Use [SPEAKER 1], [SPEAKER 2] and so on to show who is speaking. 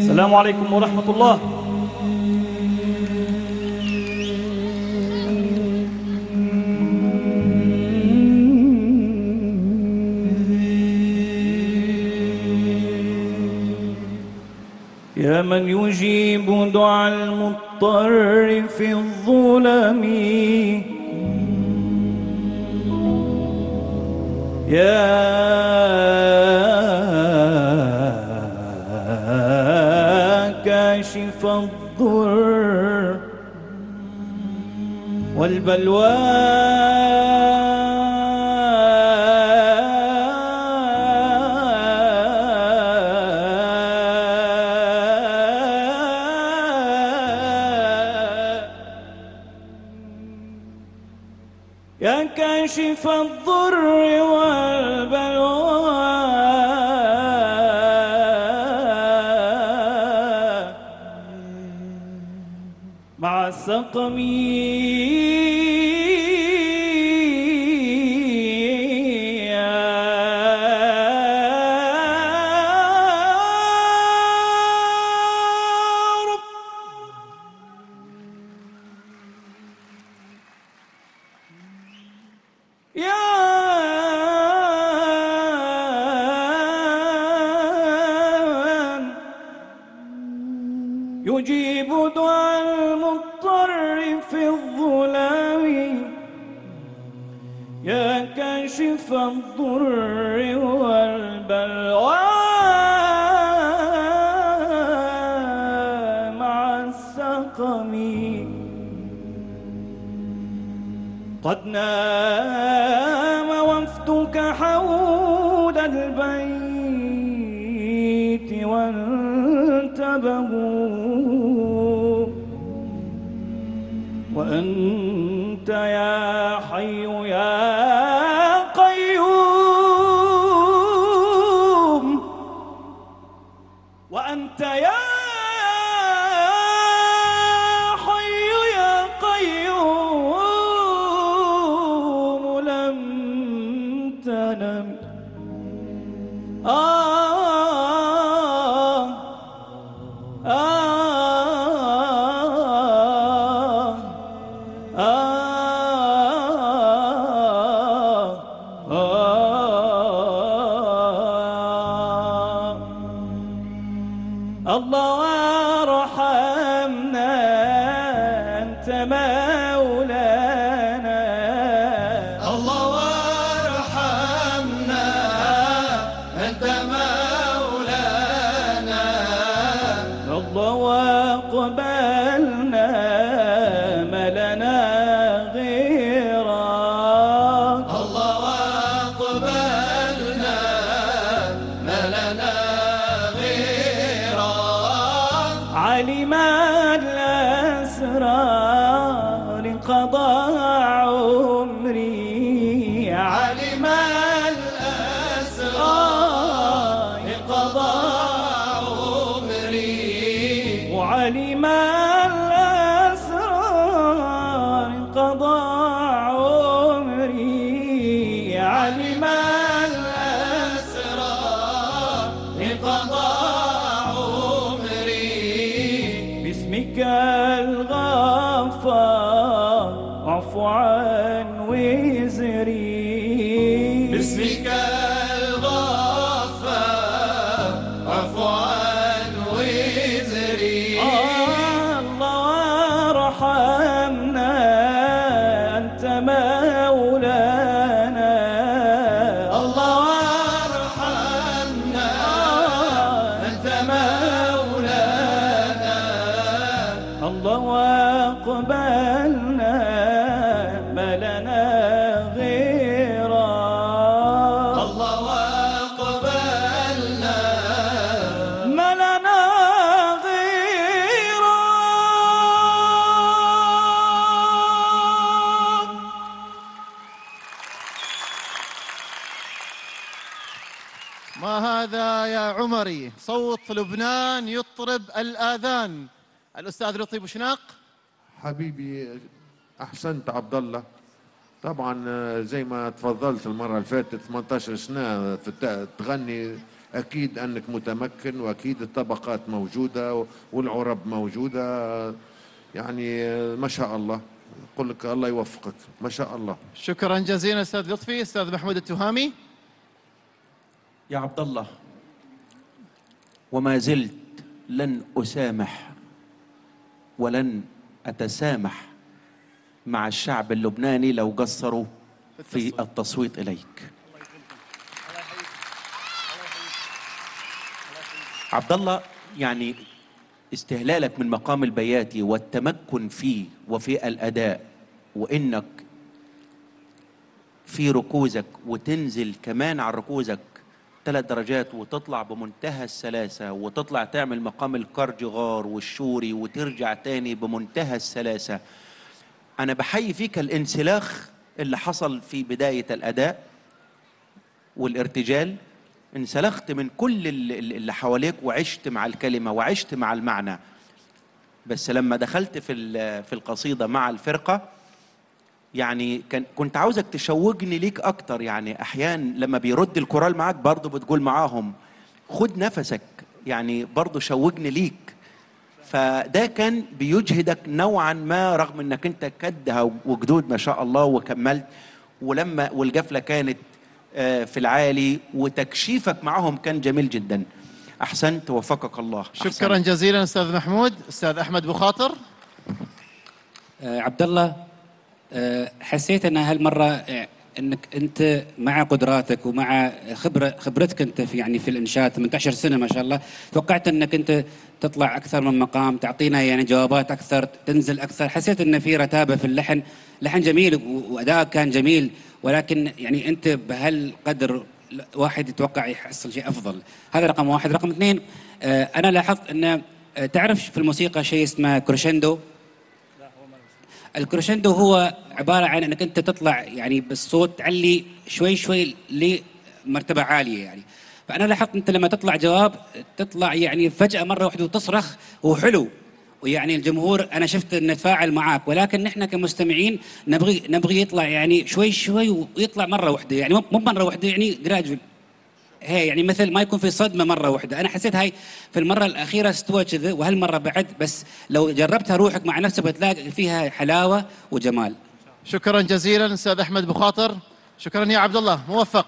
[SPEAKER 1] السلام عليكم ورحمة الله. يا من يجيب دعاء المضطر في الظلم يا كاشف الضر والبلوى. يا كاشف الضر والبلوى مع السقم. يا من يجيب دعاء المضطر في الظلام. يا كاشف الضر والبلوى قد نام وفدك حول البيت وانتبهوا. وأنت يا حي يا أنت مولانا.
[SPEAKER 2] الله وارحمنا أنت مولانا.
[SPEAKER 1] الله وأقبلنا ما لنا غيرك
[SPEAKER 2] الله واقبلنا ما لنا غيرك
[SPEAKER 1] علم الأسرار قضى عمري.
[SPEAKER 2] علم الأسرار قضى عمري.
[SPEAKER 1] وعلم الأسرار قضى عمري. علم
[SPEAKER 2] الأسرار قضى عمري.
[SPEAKER 1] باسمك الغفار اعف عن وزري.
[SPEAKER 2] باسمك الغفار عفو عن وزري.
[SPEAKER 1] الله وارحمنا أنت مولانا.
[SPEAKER 2] الله وارحمنا أنت مولانا.
[SPEAKER 1] الله واقبلنا
[SPEAKER 3] عمري. صوت لبنان يطرب الآذان. الأستاذ لطيف بوشناق
[SPEAKER 4] حبيبي أحسنت عبد الله طبعا آه، زي ما تفضلت المرة اللي فاتت 18 سنة تغني أكيد أنك متمكن وأكيد الطبقات موجودة والعرب موجودة. يعني آه، ما شاء الله. أقول لك الله يوفقك. ما شاء الله.
[SPEAKER 3] شكرا جزيلا أستاذ لطفي. أستاذ محمود التهامي.
[SPEAKER 5] يا عبد الله وما زلت لن أسامح ولن أتسامح مع الشعب اللبناني لو قصروا في التصويت إليك. عبد الله يعني استهلالك من مقام البياتي والتمكن فيه وفي الأداء وإنك في ركوزك وتنزل كمان على ركوزك ثلاث درجات وتطلع بمنتهى السلاسة وتطلع تعمل مقام الكرجغار والشوري وترجع تاني بمنتهى السلاسة. أنا بحيي فيك الانسلاخ اللي حصل في بداية الأداء والارتجال. انسلخت من كل اللي حواليك وعشت مع الكلمة وعشت مع المعنى. بس لما دخلت في في القصيدة مع الفرقة يعني كان كنت عاوزك تشوقني ليك أكتر يعني. أحيان لما بيرد الكورال معاك برضه بتقول معاهم خد نفسك يعني برضه شوقني ليك. فده كان بيجهدك نوعا ما رغم إنك أنت كدها وجدود ما شاء الله وكملت. ولما والجفله كانت آه، في العالي وتكشيفك معهم كان جميل جدا. أحسنت وفقك الله.
[SPEAKER 3] شكرا
[SPEAKER 5] أحسنت.
[SPEAKER 3] جزيلا أستاذ محمود. أستاذ أحمد بخاطر
[SPEAKER 6] آه، عبد الله. حسيت ان هالمرة آه، إنك أنت مع قدراتك ومع خبره خبرتك أنت في يعني في الانشاد 18 سنة ما شاء الله. توقعت أنك أنت تطلع أكثر من مقام تعطينا يعني جوابات أكثر تنزل أكثر. حسيت إن في رتابة في اللحن. لحن جميل وادائك كان جميل ولكن يعني أنت بهالقدر واحد يتوقع يحصل شيء أفضل. هذا رقم واحد. رقم اثنين آه، أنا لاحظت إن آه، تعرف في الموسيقى شيء اسمه crescendo ال crescendo هو عبارة عن إنك أنت تطلع يعني بالصوت تعلي شوي شوي لمرتبة عالية يعني. فأنا لاحظت أنت لما تطلع جواب تطلع يعني فجأة مرة واحدة وتصرخ وحلو. ويعني الجمهور أنا شفت إنه تفاعل معاك. ولكن نحن كمستمعين نبغي نبغي يطلع يعني شوي شوي ويطلع مرة واحدة يعني مو مرة واحدة يعني gradual هي يعني مثل ما يكون في صدمة مرة واحدة. أنا حسيت هاي في المرة الأخيرة استوى كذا وهالمرة بعد بس لو جربتها روحك مع نفسك بتلاقي فيها حلاوة وجمال.
[SPEAKER 3] شكرا جزيلا أستاذ أحمد بخاطر. شكرا يا عبد الله موفق.